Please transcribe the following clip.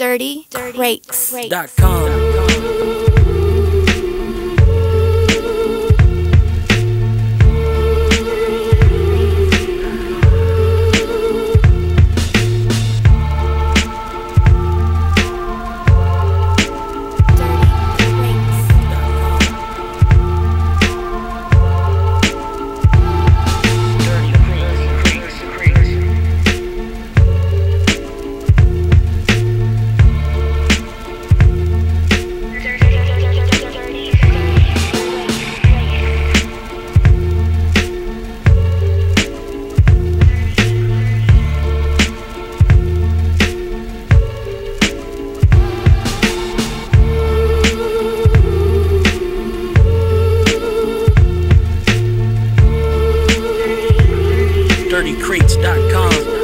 dirty, dirty, dirty, dirty. dirtycrates.com.